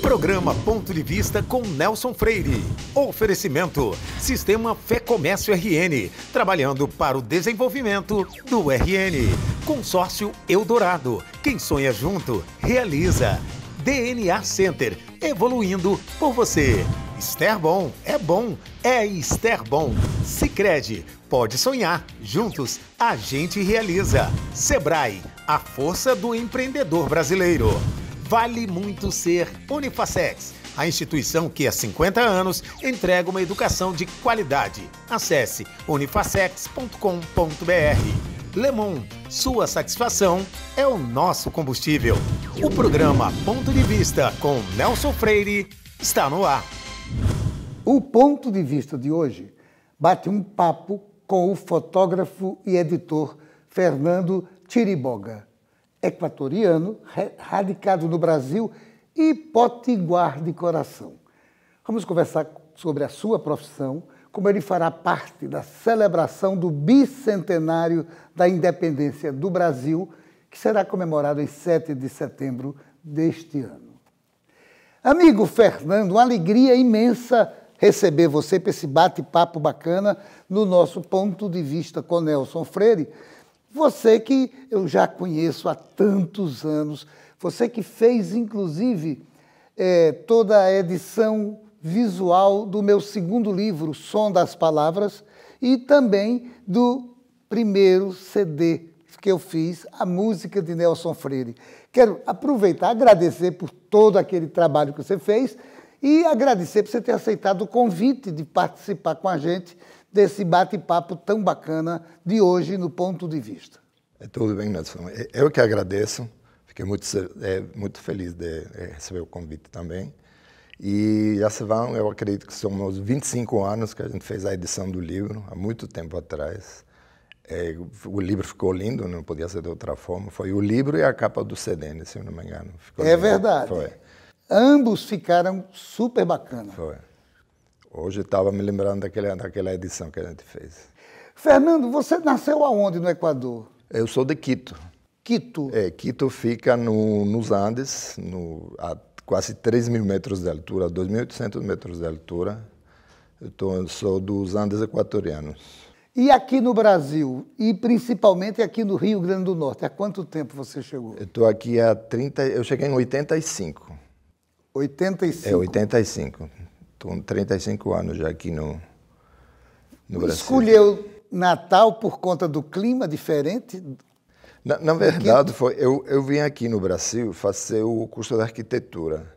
Programa Ponto de Vista com Nelson Freire. Oferecimento: Sistema Fé Comércio RN, trabalhando para o desenvolvimento do RN. Consórcio Eldorado. Quem sonha junto, realiza. DNA Center, evoluindo por você. Esther Bom é bom, é Esther Bom. Sicredi, pode sonhar, juntos a gente realiza. Sebrae, a força do empreendedor brasileiro. Vale muito ser Unifacex, a instituição que há 50 anos entrega uma educação de qualidade. Acesse unifacex.com.br. Lemon, sua satisfação é o nosso combustível. O programa Ponto de Vista com Nelson Freire está no ar. O Ponto de Vista de hoje bate um papo com o fotógrafo e editor Fernando Tiriboga, equatoriano, radicado no Brasil e potiguar de coração. Vamos conversar sobre a sua profissão, como ele fará parte da celebração do bicentenário da independência do Brasil, que será comemorado em 7 de setembro deste ano. Amigo Fernando, uma alegria imensa receber você para esse bate-papo bacana no nosso ponto de vista com Nelson Freire. Você que eu já conheço há tantos anos, você que fez, inclusive, é, toda a edição visual do meu segundo livro, Som das Palavras, e também do primeiro CD que eu fiz, a música de Nelson Freire. Quero aproveitar, agradecer por todo aquele trabalho que você fez e agradecer por você ter aceitado o convite de participar com a gente desse bate-papo tão bacana de hoje no Ponto de Vista. É tudo bem, Nelson. É, eu que agradeço. Fiquei muito, é, muito feliz de é, receber o convite também. E já se vão, eu acredito que são uns 25 anos que a gente fez a edição do livro, há muito tempo atrás. É, o livro ficou lindo, não podia ser de outra forma. Foi o livro e a capa do CD, né, se eu não me engano. Ficou é lindo. verdade. Foi. Ambos ficaram super bacanas. Foi. Hoje estava me lembrando daquela, daquela edição que a gente fez. Fernando, você nasceu aonde no Equador? Eu sou de Quito. Quito? É, Quito fica no, nos Andes, no, a quase 3 mil metros de altura, 2.800 metros de altura. Eu sou dos Andes equatorianos. E aqui no Brasil, e principalmente aqui no Rio Grande do Norte, há quanto tempo você chegou? Eu estou aqui há 30, eu cheguei em 85. 85? É, 85. Estou com 35 anos já aqui no, no Brasil. Escolheu Natal por conta do clima diferente? Na, na verdade, foi, eu, eu vim aqui no Brasil fazer o curso de arquitetura.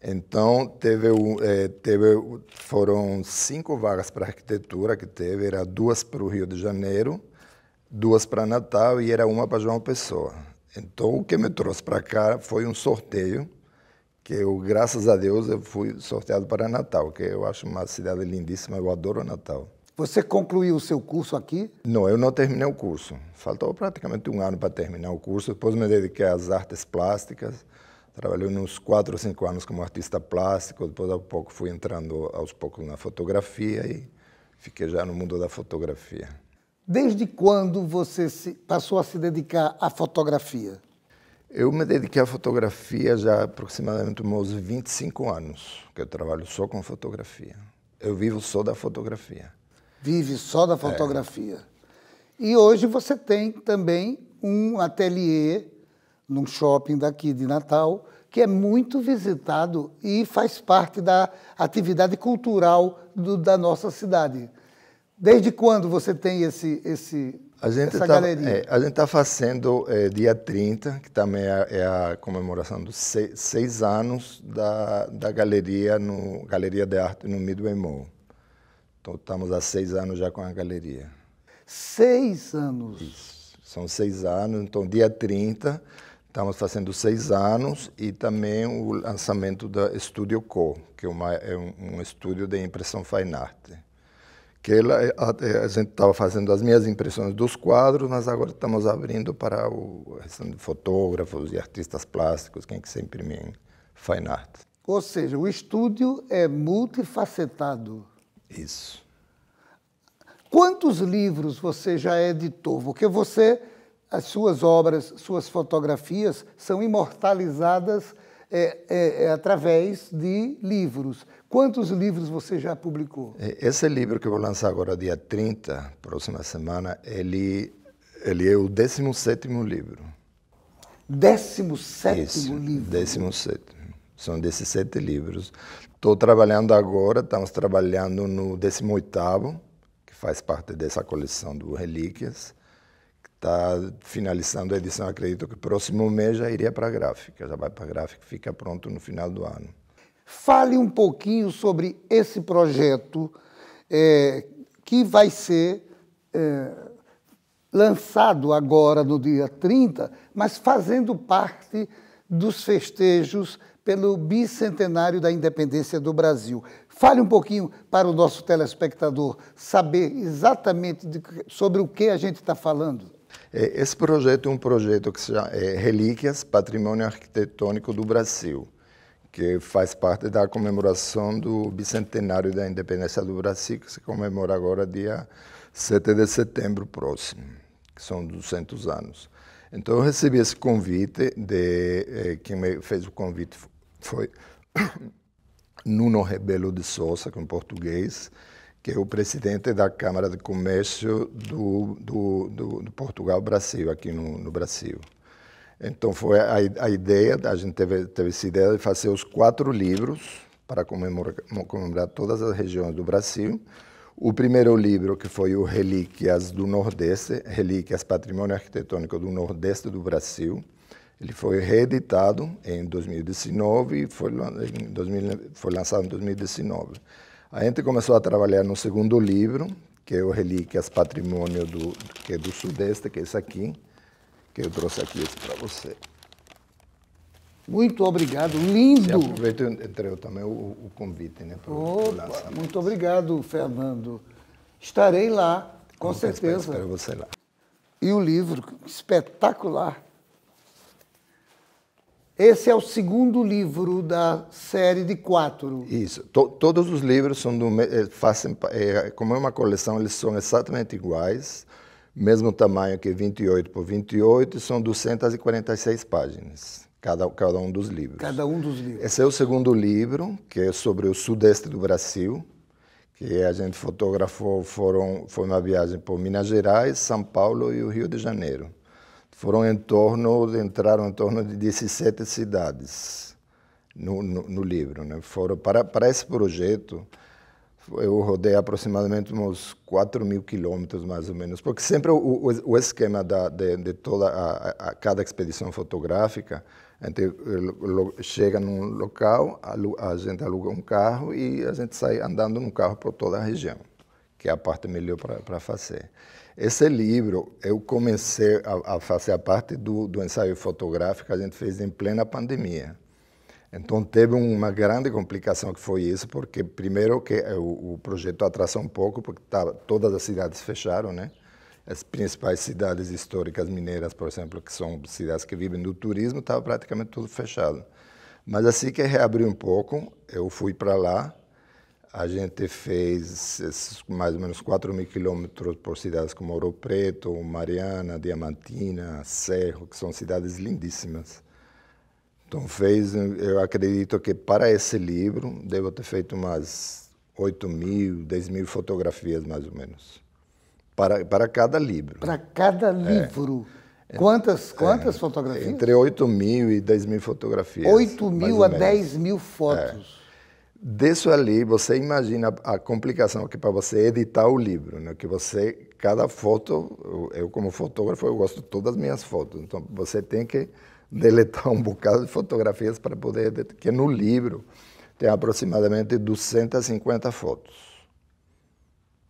Então, teve, é, teve, foram cinco vagas para arquitetura que teve, era duas para o Rio de Janeiro, duas para Natal e era uma para João Pessoa. Então, o que me trouxe para cá foi um sorteio, que eu, graças a Deus, eu fui sorteado para Natal, que eu acho uma cidade lindíssima, eu adoro Natal. Você concluiu o seu curso aqui? Não, eu não terminei o curso. Faltou praticamente um ano para terminar o curso. Depois me dediquei às artes plásticas. Trabalhei uns quatro ou cinco anos como artista plástico. Depois, a pouco, fui entrando aos poucos na fotografia e fiquei já no mundo da fotografia. Desde quando você passou a se dedicar à fotografia? Eu me dediquei à fotografia já há aproximadamente uns 25 anos, que eu trabalho só com fotografia. Eu vivo só da fotografia vive só da fotografia. É. E hoje você tem também um ateliê num shopping daqui de Natal, que é muito visitado e faz parte da atividade cultural do, da nossa cidade. Desde quando você tem esse, esse, essa tá, galeria? É, a gente está fazendo é, dia 30, que também é, é a comemoração dos seis, seis, anos da, da galeria, no, Galeria de Arte no Midway Mall. Então, estamos há seis anos já com a galeria. Seis anos? Isso. São seis anos. Então, dia 30, estamos fazendo seis anos e também o lançamento da Studio Co, que é, uma, é um, um, estúdio de impressão fine art. Que ela, a, a gente estava fazendo as minhas impressões dos quadros, mas agora estamos abrindo para o fotógrafos e artistas plásticos, quem quiser imprimir em fine art. Ou seja, o estúdio é multifacetado. Isso. Quantos livros você já editou? Porque você, as suas obras, suas fotografias são imortalizadas é, é, é, através de livros. Quantos livros você já publicou? Esse livro que eu vou lançar agora, dia 30, próxima semana, ele, ele é o 17 livro. 17 Isso, livro? 17. São 17 livros. Estou trabalhando agora, estamos trabalhando no 18, que faz parte dessa coleção do Relíquias está finalizando a edição, acredito que próximo mês já iria para a gráfica, já vai para a gráfica, fica pronto no final do ano. Fale um pouquinho sobre esse projeto é, que vai ser é, lançado agora no dia 30, mas fazendo parte dos festejos pelo bicentenário da independência do Brasil. Fale um pouquinho para o nosso telespectador saber exatamente de, sobre o que a gente está falando. É, esse projeto é um projeto que se chama é, Relíquias Patrimônio Arquitetônico do Brasil, que faz parte da comemoração do bicentenário da independência do Brasil, que se comemora agora dia 7 de setembro próximo, que são 200 anos. Então eu recebi esse convite de eh, quem me fez o convite foi Nuno Rebelo de Souza, que é um português, que é o presidente da Câmara de Comércio do, do, do, do Portugal-Brasil, aqui no, no, Brasil. Então, foi a, a, ideia, a gente teve, teve essa ideia de fazer os quatro livros para comemorar, comemorar todas as regiões do Brasil. O primeiro livro, que foi o Relíquias do Nordeste, Relíquias Patrimônio Arquitetônico do Nordeste do Brasil, ele foi reeditado em 2019 e foi, em 2000, foi lançado em 2019. A gente começou a trabalhar no segundo livro, que é o Relíquias Patrimônio do, que é do Sudeste, que é esse aqui, que eu trouxe aqui para você. Muito obrigado, lindo. E aproveito entre também o, o convite, né? Opa, muito obrigado, Fernando. Estarei lá, com Muito certeza. Espero você lá. E o livro, espetacular. Esse é o segundo livro da série de quatro. Isso. To, todos os livros são do, é, fazem, é, como é uma coleção, eles são exatamente iguais, mesmo tamanho que 28 por 28, são 246 páginas, cada, cada um dos livros. Cada um dos livros. Esse é o segundo livro, que é sobre o sudeste do Brasil, que a gente fotografou, foram, foi uma viagem por Minas Gerais, São Paulo e o Rio de Janeiro foram em torno, entraram em torno de 17 cidades no, no, no livro. Né? Foram, para, para esse projeto, eu rodei aproximadamente uns 4 mil quilômetros, mais ou menos, porque sempre o, o, o esquema da, de, de toda a, a, cada expedição fotográfica, a gente chega num local, a gente aluga um carro e a gente sai andando no carro por toda a região, que é a parte melhor para fazer. Esse livro, eu comecei a, a fazer a parte do, do ensaio fotográfico que a gente fez em plena pandemia. Então teve uma grande complicação que foi isso, porque primeiro que o, o projeto atrasou um pouco, porque tava, todas as cidades fecharam, né? As principais cidades históricas mineiras, por exemplo, que são cidades que vivem do turismo, estava praticamente tudo fechado. Mas assim que reabriu um pouco, eu fui para lá a gente fez mais ou menos 4 mil quilômetros por cidades como Ouro Preto, Mariana, Diamantina, Cerro, que são cidades lindíssimas. Então fez, eu acredito que para esse livro devo ter feito umas 8 mil, 10 mil fotografias mais ou menos. Para, para cada livro. Para cada livro. É. Quantas, quantas é, fotografias? Entre 8 mil e 10 mil fotografias. 8 mil a 10 mil fotos. É. Disso ali, você imagina a complicação que para você editar o livro, né? Que você, cada foto, eu como fotógrafo, eu gosto de todas as minhas fotos. Então, você tem que deletar um bocado de fotografias para poder... Que no livro tem aproximadamente 250 fotos.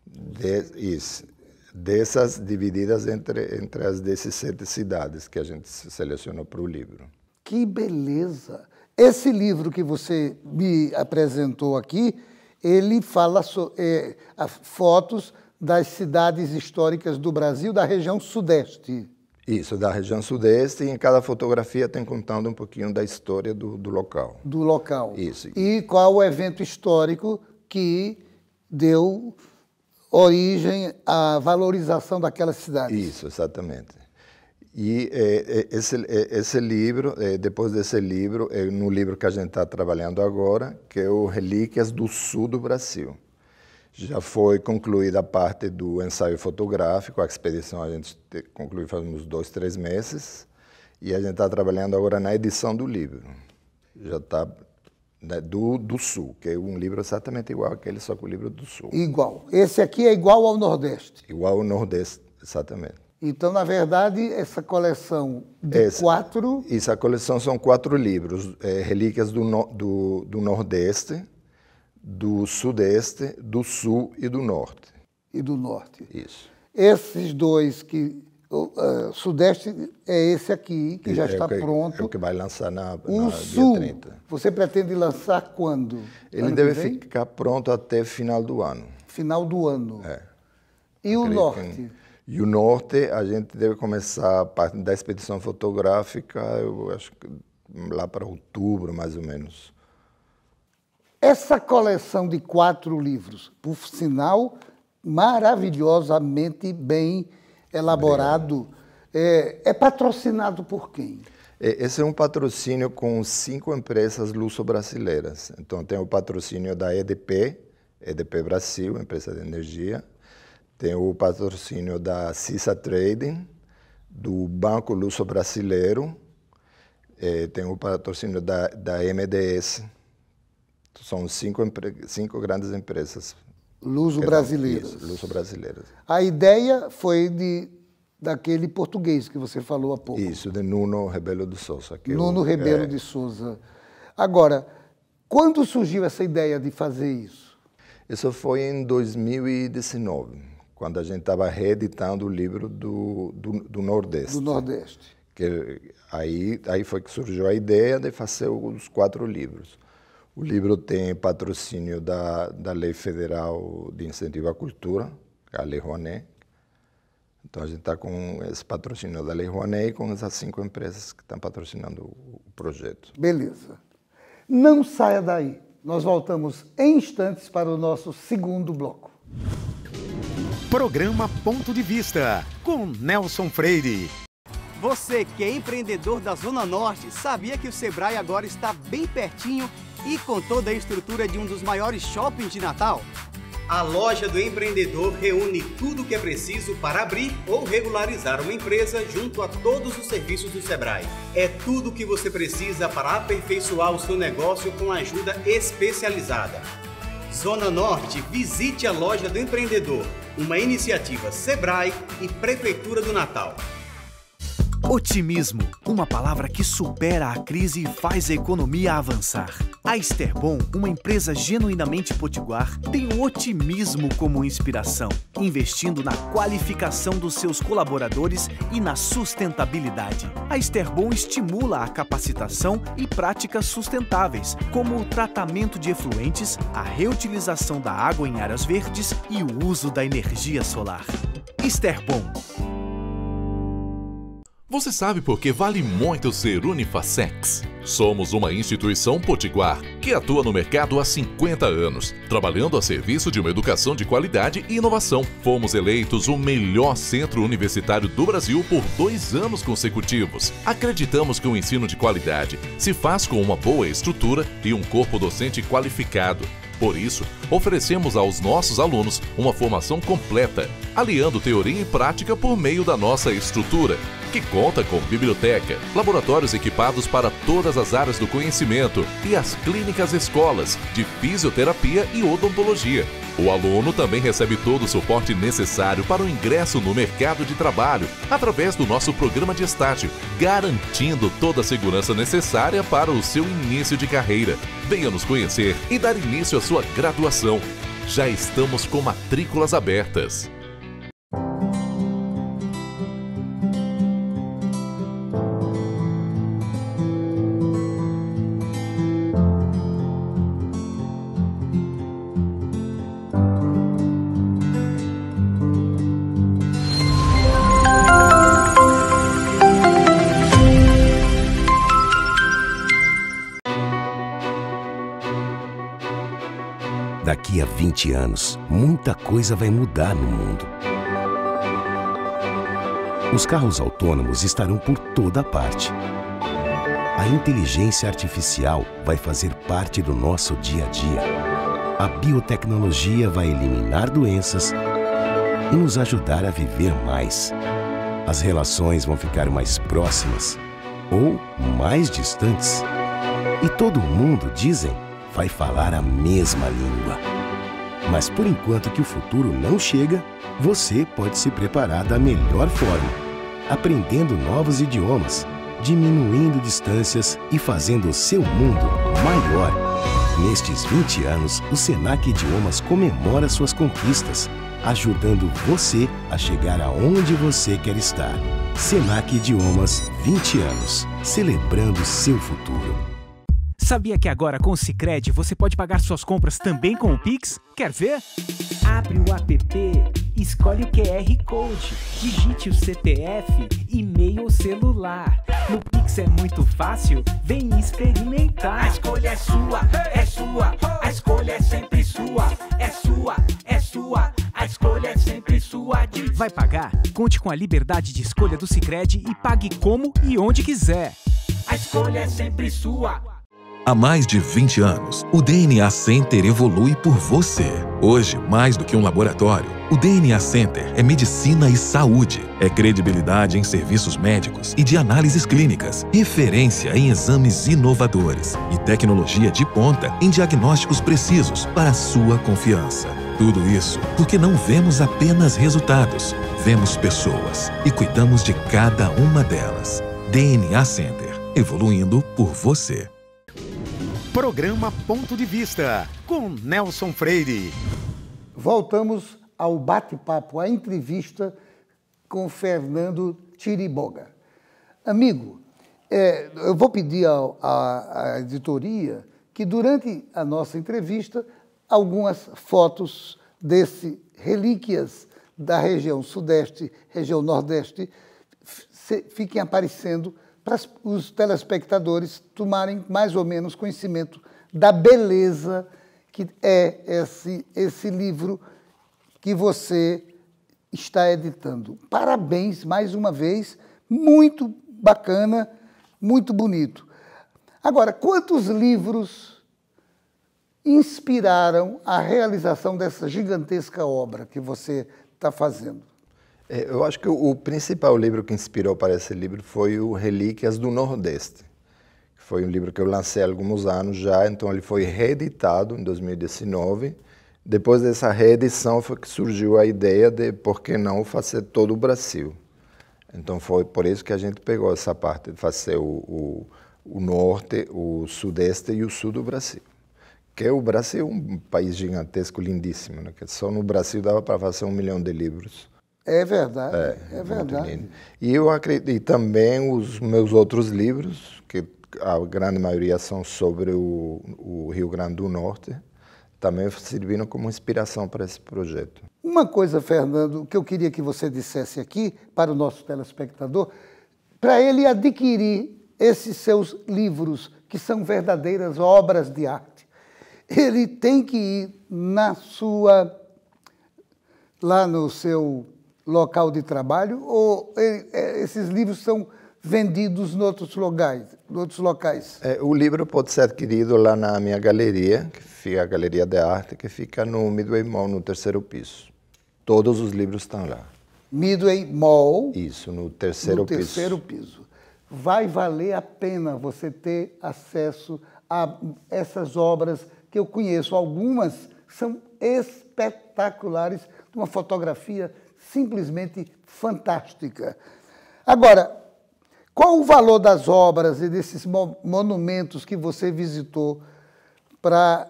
De, isso. Dessas divididas entre, entre as 17 cidades que a gente selecionou para o livro. Que beleza! Esse livro que você me apresentou aqui, ele fala so, é, fotos das cidades históricas do Brasil, da região sudeste. Isso, da região sudeste, e em cada fotografia tem contando um pouquinho da história do, do local. Do local. Isso. E qual o evento histórico que deu origem à valorização daquela cidade. Isso, exatamente. E é, esse, esse livro, depois desse livro, é no livro que a gente está trabalhando agora, que é o Relíquias do Sul do Brasil. Já foi concluída a parte do ensaio fotográfico, a expedição a gente concluiu faz uns dois, três meses, e a gente está trabalhando agora na edição do livro. Já está né, do, do Sul, que é um livro exatamente igual àquele, só que o livro do Sul. Igual. Esse aqui é igual ao Nordeste. Igual ao Nordeste, exatamente. Então, na verdade, essa coleção de essa, quatro. Isso, a coleção são quatro livros: é, Relíquias do, no, do, do Nordeste, do Sudeste, do Sul e do Norte. E do Norte. Isso. Esses dois que. O uh, Sudeste é esse aqui, que já é está que, pronto. É o que vai lançar na, o na Sul, dia 30. Você pretende lançar quando? Ele ano deve ficar pronto até final do ano. Final do ano. É. E o Norte? E o Norte, a gente deve começar a parte da expedição fotográfica, eu acho que lá para outubro, mais ou menos. Essa coleção de quatro livros, por sinal, maravilhosamente bem elaborado, é, é, patrocinado por quem? Esse é um patrocínio com cinco empresas luso-brasileiras. Então, tem o patrocínio da EDP, EDP Brasil, empresa de energia. Tem o patrocínio da CISA Trading, do Banco Luso Brasileiro. É, tem o patrocínio da, da MDS, são cinco, cinco grandes empresas. Luso-brasileiras. Luso-brasileiras. A ideia foi de daquele português que você falou há pouco. Isso, de Nuno Rebelo de Souza. Nuno eu, Rebelo é... de Souza. Agora, quando surgiu essa ideia de fazer isso? Isso foi em 2019, quando a gente estava reeditando o livro do, do, do Nordeste. Do Nordeste. Que aí, aí foi que surgiu a ideia de fazer os quatro livros. O livro tem patrocínio da, da Lei Federal de Incentivo à Cultura, a Lei Rouanet. Então a gente está com esse patrocínio da Lei Rouanet e com essas cinco empresas que estão patrocinando o projeto. Beleza. Não saia daí. Nós voltamos em instantes para o nosso segundo bloco. Programa Ponto de Vista, com Nelson Freire. Você que é empreendedor da Zona Norte, sabia que o Sebrae agora está bem pertinho e com toda a estrutura de um dos maiores shoppings de Natal? A loja do empreendedor reúne tudo o que é preciso para abrir ou regularizar uma empresa junto a todos os serviços do Sebrae. É tudo o que você precisa para aperfeiçoar o seu negócio com ajuda especializada. Zona Norte, visite a loja do empreendedor, uma iniciativa Sebrae e Prefeitura do Natal. Otimismo, uma palavra que supera a crise e faz a economia avançar. A Esterbom, uma empresa genuinamente potiguar, tem o otimismo como inspiração, investindo na qualificação dos seus colaboradores e na sustentabilidade. A Esterbom estimula a capacitação e práticas sustentáveis, como o tratamento de efluentes, a reutilização da água em áreas verdes e o uso da energia solar. Esterbom você sabe por que vale muito ser Unifacex? Somos uma instituição potiguar que atua no mercado há 50 anos, trabalhando a serviço de uma educação de qualidade e inovação. Fomos eleitos o melhor centro universitário do Brasil por dois anos consecutivos. Acreditamos que o ensino de qualidade se faz com uma boa estrutura e um corpo docente qualificado por isso, oferecemos aos nossos alunos uma formação completa, aliando teoria e prática por meio da nossa estrutura, que conta com biblioteca, laboratórios equipados para todas as áreas do conhecimento e as clínicas escolas de fisioterapia e odontologia. O aluno também recebe todo o suporte necessário para o ingresso no mercado de trabalho através do nosso programa de estágio, garantindo toda a segurança necessária para o seu início de carreira. Venha nos conhecer e dar início à sua graduação. Já estamos com matrículas abertas. 20 anos, muita coisa vai mudar no mundo. Os carros autônomos estarão por toda parte. A inteligência artificial vai fazer parte do nosso dia a dia. A biotecnologia vai eliminar doenças e nos ajudar a viver mais. As relações vão ficar mais próximas ou mais distantes. E todo mundo, dizem, vai falar a mesma língua. Mas por enquanto que o futuro não chega, você pode se preparar da melhor forma, aprendendo novos idiomas, diminuindo distâncias e fazendo o seu mundo maior. Nestes 20 anos, o Senac Idiomas comemora suas conquistas, ajudando você a chegar aonde você quer estar. Senac Idiomas 20 anos, celebrando seu futuro. Sabia que agora com o Cicred você pode pagar suas compras também com o Pix? Quer ver? Abre o app, escolhe o QR Code, digite o CPF, e-mail ou celular. No Pix é muito fácil, vem experimentar. A escolha é sua, é sua, a escolha é sempre sua, é sua, é sua, a escolha é sempre sua. Vai pagar? Conte com a liberdade de escolha do Cicred e pague como e onde quiser. A escolha é sempre sua. Há mais de 20 anos, o DNA Center evolui por você. Hoje, mais do que um laboratório, o DNA Center é medicina e saúde. É credibilidade em serviços médicos e de análises clínicas, referência em exames inovadores e tecnologia de ponta em diagnósticos precisos para sua confiança. Tudo isso porque não vemos apenas resultados, vemos pessoas e cuidamos de cada uma delas. DNA Center, evoluindo por você. Programa Ponto de Vista, com Nelson Freire. Voltamos ao bate-papo, à entrevista com Fernando Tiriboga. Amigo, é, eu vou pedir à editoria que durante a nossa entrevista algumas fotos desse relíquias da região sudeste, região nordeste, fiquem aparecendo para os telespectadores tomarem mais ou menos conhecimento da beleza que é esse, esse livro que você está editando. Parabéns mais uma vez, muito bacana, muito bonito. Agora, quantos livros inspiraram a realização dessa gigantesca obra que você está fazendo? É, eu acho que o principal livro que inspirou para esse livro foi o Relíquias do Nordeste. Foi um livro que eu lancei há alguns anos já, então ele foi reeditado em 2019. Depois dessa reedição foi que surgiu a ideia de por que não fazer todo o Brasil. Então foi por isso que a gente pegou essa parte de fazer o, o, o norte, o sudeste e o sul do Brasil. Que o Brasil é um país gigantesco, lindíssimo, né? que só no Brasil dava para fazer um milhão de livros. É verdade, é, é verdade. E eu acredito, e também os meus outros livros, que a grande maioria são sobre o, o Rio Grande do Norte, também serviram como inspiração para esse projeto. Uma coisa, Fernando, que eu queria que você dissesse aqui para o nosso telespectador, para ele adquirir esses seus livros, que são verdadeiras obras de arte, ele tem que ir na sua lá no seu local de trabalho ou é, esses livros são vendidos em outros locais? Outros locais? É, o livro pode ser adquirido lá na minha galeria, que fica a Galeria de Arte, que fica no Midway Mall, no terceiro piso. Todos os livros estão lá. Midway Mall? Isso, no terceiro no piso. No terceiro piso. Vai valer a pena você ter acesso a essas obras que eu conheço. Algumas são espetaculares, de uma fotografia simplesmente fantástica. Agora, qual o valor das obras e desses monumentos que você visitou para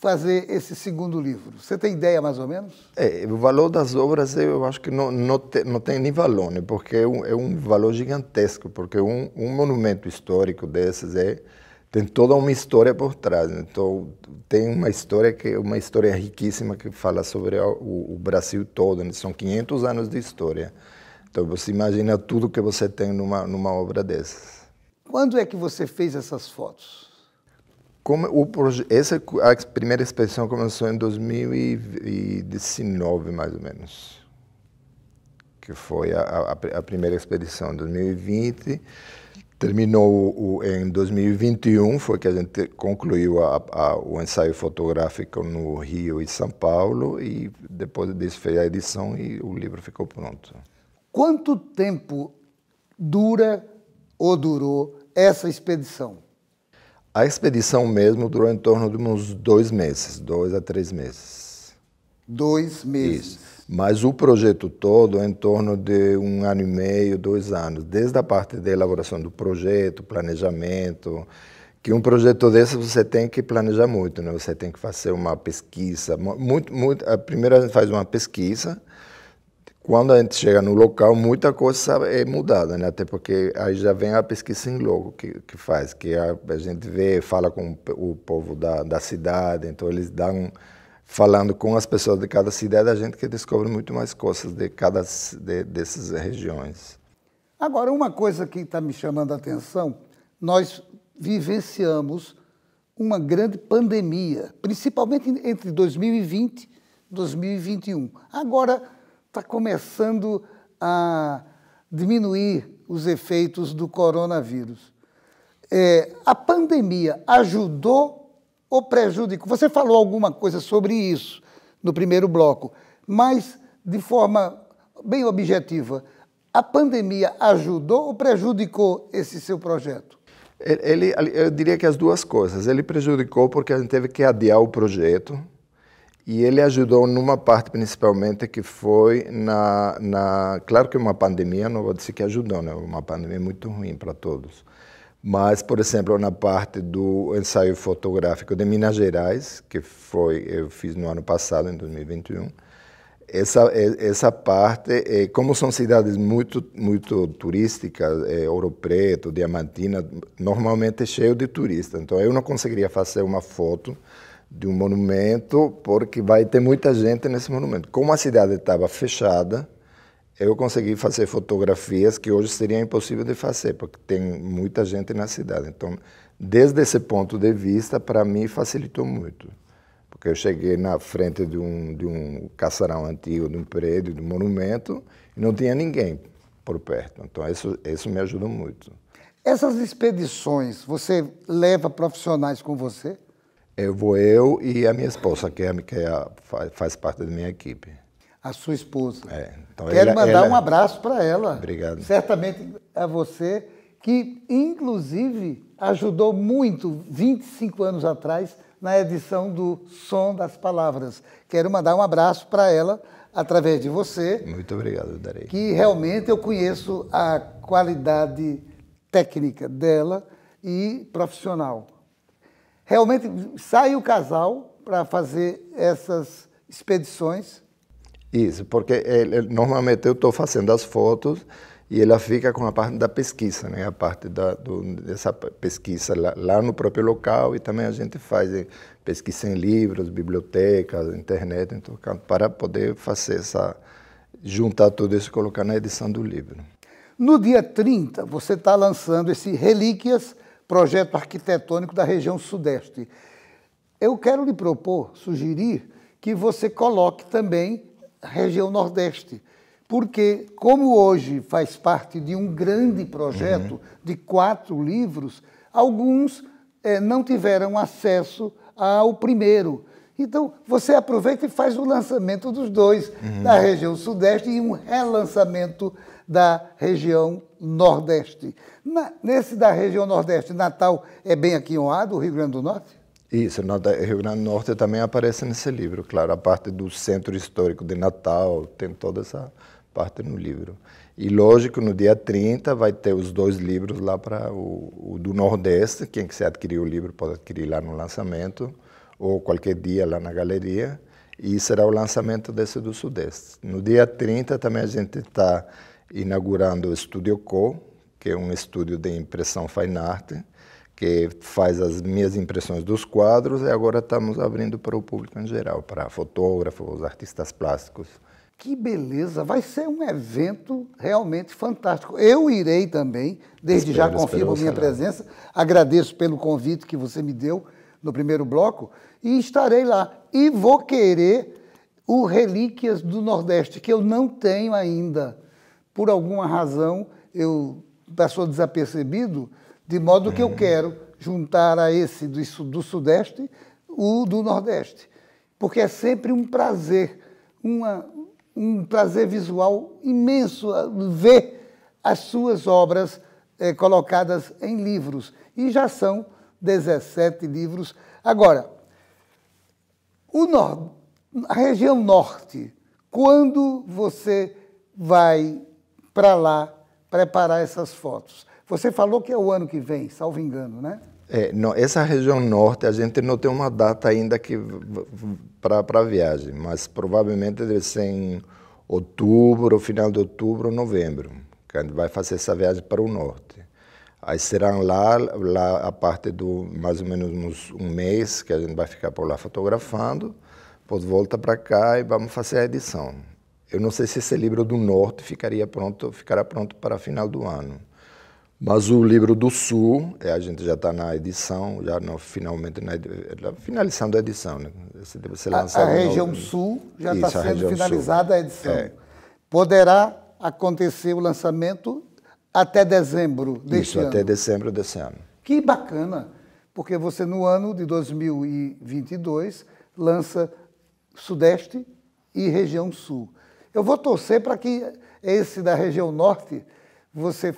fazer esse segundo livro? Você tem ideia mais ou menos? É, o valor das obras eu acho que não, não, te, não tem nem valor, né? porque é um, é um valor gigantesco, porque um, um monumento histórico desses é tem toda uma história por trás. Né? Então tem uma história que é uma história riquíssima que fala sobre o, o Brasil todo. Né? São 500 anos de história. Então você imagina tudo que você tem numa numa obra dessas. Quando é que você fez essas fotos? Como o essa a primeira expedição começou em 2019 mais ou menos que foi a, a, a primeira expedição em 2020. Terminou o, em 2021, foi que a gente concluiu a, a, o ensaio fotográfico no Rio e São Paulo, e depois disso fez a edição e o livro ficou pronto. Quanto tempo dura ou durou essa expedição? A expedição mesmo durou em torno de uns dois meses, dois a três meses. Dois meses. Isso. Mas o projeto todo é em torno de um ano e meio, dois anos, desde a parte da elaboração do projeto, planejamento, que um projeto desse você tem que planejar muito, né? Você tem que fazer uma pesquisa, muito, muito. A primeira a gente faz uma pesquisa. Quando a gente chega no local, muita coisa é mudada, né? Até porque aí já vem a pesquisa em logo que, que faz, que a, a gente vê, fala com o povo da, da cidade, então eles dão falando com as pessoas de cada cidade, a gente que descobre muito mais coisas de cada de, dessas regiões. Agora, uma coisa que está me chamando a atenção, nós vivenciamos uma grande pandemia, principalmente entre 2020 e 2021. Agora está começando a diminuir os efeitos do coronavírus. É, a pandemia ajudou ou prejudicou? Você falou alguma coisa sobre isso no primeiro bloco, mas de forma bem objetiva, a pandemia ajudou ou prejudicou esse seu projeto? Ele, eu diria que as duas coisas. Ele prejudicou porque a gente teve que adiar o projeto e ele ajudou numa parte principalmente que foi na, na claro que uma pandemia não vou dizer que ajudou, né? Uma pandemia muito ruim para todos. Mas, por exemplo, na parte do ensaio fotográfico de Minas Gerais, que foi eu fiz no ano passado, em 2021, essa essa parte, como são cidades muito muito turísticas, Ouro Preto, Diamantina, normalmente é cheio de turistas. Então eu não conseguiria fazer uma foto de um monumento porque vai ter muita gente nesse monumento. Como a cidade estava fechada, eu consegui fazer fotografias que hoje seria impossível de fazer, porque tem muita gente na cidade. Então, desde esse ponto de vista, para mim facilitou muito. Porque eu cheguei na frente de um, de um casarão antigo, de um prédio, de um monumento, e não tinha ninguém por perto. Então, isso, isso me ajudou muito. Essas expedições, você leva profissionais com você? Eu vou eu e a minha esposa, que, é, que é, faz parte da minha equipe a sua esposa. É, então Quero ela, mandar ela... um abraço para ela. Obrigado. Certamente a você, que inclusive ajudou muito 25 anos atrás na edição do Som das Palavras. Quero mandar um abraço para ela através de você. Muito obrigado, Darei. Que realmente eu conheço a qualidade técnica dela e profissional. Realmente sai o casal para fazer essas expedições isso, porque ele, normalmente eu estou fazendo as fotos e ela fica com a parte da pesquisa, né? a parte da, do, dessa pesquisa lá, lá, no próprio local e também a gente faz eh, pesquisa em livros, bibliotecas, internet, então, para poder fazer essa, juntar tudo isso e colocar na edição do livro. No dia 30, você está lançando esse Relíquias, projeto arquitetônico da região Sudeste. Eu quero lhe propor, sugerir, que você coloque também região Nordeste. Porque, como hoje faz parte de um grande projeto uhum. de quatro livros, alguns eh, não tiveram acesso ao primeiro. Então, você aproveita e faz o lançamento dos dois, uhum. da região Sudeste e um relançamento da região Nordeste. Na, nesse da região Nordeste, Natal é bem aqui ao lado, o Rio Grande do Norte? Isso, Rio Grande do Norte também aparece nesse livro, claro, a parte do centro histórico de Natal, tem toda essa parte no livro. E lógico, no dia 30 vai ter os dois livros lá para o, o, do Nordeste, quem quiser adquirir o livro pode adquirir lá no lançamento, ou qualquer dia lá na galeria, e será o lançamento desse do Sudeste. No dia 30 também a gente está inaugurando o Estúdio Co, que é um estúdio de impressão fine art, que faz as minhas impressões dos quadros e agora estamos abrindo para o público em geral, para fotógrafos, artistas plásticos. Que beleza! Vai ser um evento realmente fantástico. Eu irei também, desde espero, já confirmo a minha presença. Agradeço pelo convite que você me deu no primeiro bloco e estarei lá. E vou querer o Relíquias do Nordeste, que eu não tenho ainda. por alguma razão, eu passou desapercebido, de modo que eu quero juntar a esse do, do Sudeste o do Nordeste. Porque é sempre um prazer, uma, um prazer visual imenso ver as suas obras eh, colocadas em livros. E já são 17 livros. Agora, o nor a região norte, quando você vai para lá preparar essas fotos? Você falou que é o ano que vem, salvo engano, né? É, não, essa região norte a gente não tem uma data ainda para a viagem, mas provavelmente deve ser em outubro, final de outubro, novembro, que a gente vai fazer essa viagem para o norte. Aí serão lá, lá a parte do mais ou menos um mês que a gente vai ficar por lá fotografando, depois volta para cá e vamos fazer a edição. Eu não sei se esse livro do norte ficaria pronto, ficará pronto para final do ano. Mas o livro do Sul, é, a gente já está na edição, já no, finalmente na, finalizando a edição. Né? Esse deve ser lançado a, a região no, Sul já está sendo finalizada Sul. a edição. É. Poderá acontecer o lançamento até dezembro deste Isso, ano. até dezembro desse ano. Que bacana, porque você no ano de 2022 lança Sudeste e região Sul. Eu vou torcer para que esse da região Norte você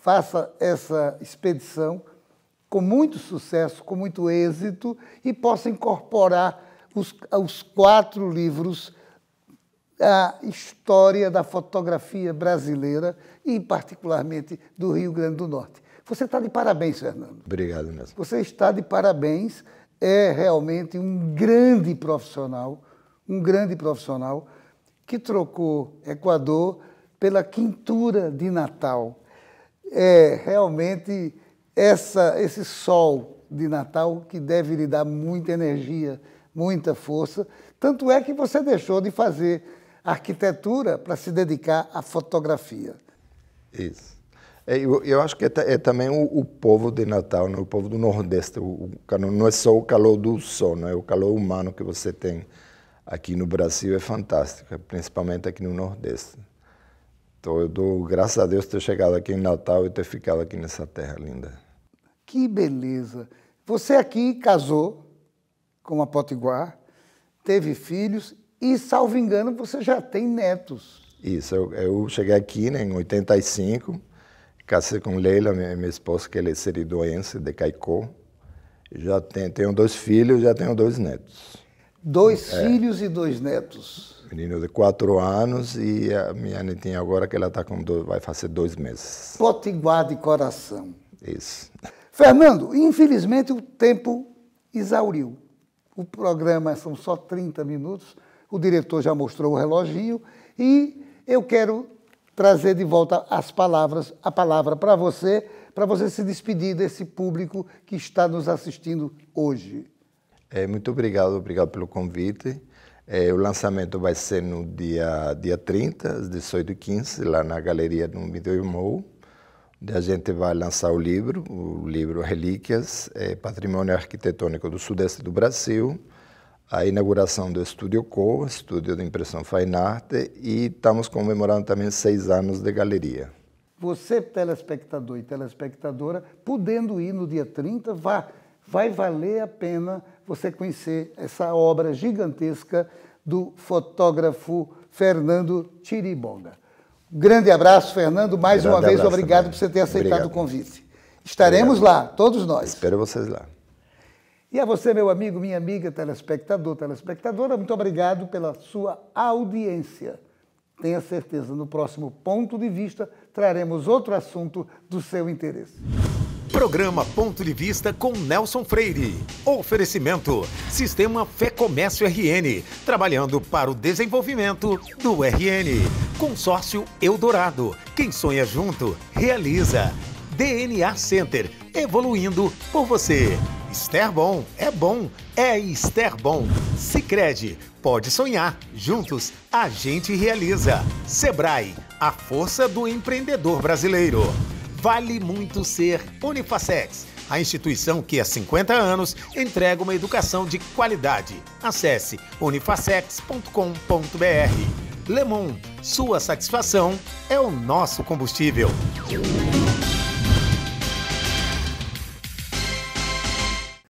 faça essa expedição com muito sucesso, com muito êxito e possa incorporar os, os quatro livros a história da fotografia brasileira e, particularmente, do Rio Grande do Norte. Você está de parabéns, Fernando. Obrigado, Nelson. Você está de parabéns. É realmente um grande profissional, um grande profissional que trocou Equador pela quintura de Natal é realmente essa, esse sol de Natal que deve lhe dar muita energia, muita força. Tanto é que você deixou de fazer arquitetura para se dedicar à fotografia. Isso. É, eu, eu acho que é, é também o, o, povo de Natal, né? o povo do Nordeste. O, o, não é só o calor do sol, né? o calor humano que você tem aqui no Brasil é fantástico, principalmente aqui no Nordeste. Então eu dou graças a Deus ter chegado aqui em Natal e ter ficado aqui nessa terra linda. Que beleza! Você aqui casou com a Potiguar, teve filhos e, salvo engano, você já tem netos. Isso, eu, eu cheguei aqui né, em 85, casei com Leila, minha, minha esposa, que ela é seridoense de Caicó. Já tenho, tenho dois filhos, já tenho dois netos. Dois é. filhos e dois netos menino de quatro anos e a minha netinha agora que ela está com dois, vai fazer dois meses. Potiguar de coração. Isso. Fernando, infelizmente o tempo exauriu. O programa são só 30 minutos, o diretor já mostrou o reloginho e eu quero trazer de volta as palavras, a palavra para você, para você se despedir desse público que está nos assistindo hoje. É, muito obrigado, obrigado pelo convite. É, o lançamento vai ser no dia, dia 30, às 18h15, lá na galeria do Mall, onde a gente vai lançar o livro, o livro Relíquias, é, Patrimônio Arquitetônico do Sudeste do Brasil, a inauguração do Estúdio Co, estúdio de impressão Fine Art, e estamos comemorando também seis anos de galeria. Você, telespectador e telespectadora, podendo ir no dia 30, vá vai valer a pena você conhecer essa obra gigantesca do fotógrafo Fernando Tiriboga. Grande abraço, Fernando. Mais Grande uma vez, obrigado também. por você ter aceitado obrigado. o convite. Estaremos obrigado. lá, todos nós. Espero vocês lá. E a você, meu amigo, minha amiga, telespectador, telespectadora, muito obrigado pela sua audiência. Tenha certeza, no próximo ponto de vista traremos outro assunto do seu interesse. Programa Ponto de Vista com Nelson Freire. Oferecimento: Sistema Fé Comércio RN, trabalhando para o desenvolvimento do RN. Consórcio Eldorado. Quem sonha junto, realiza. DNA Center, evoluindo por você. Esther Bom é bom, é Esther Bom. Sicredi pode sonhar, juntos a gente realiza. Sebrae, a força do empreendedor brasileiro. Vale muito ser Unifacex, a instituição que há 50 anos entrega uma educação de qualidade. Acesse unifacex.com.br. Lemon, sua satisfação é o nosso combustível.